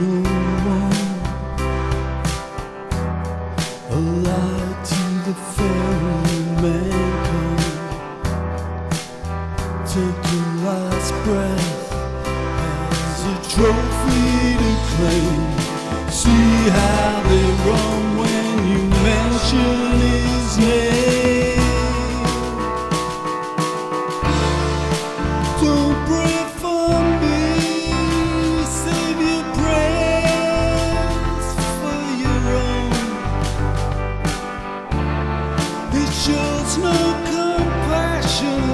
alone A lie to the fairy mankind Take your last breath As a trophy to claim. See how they run when you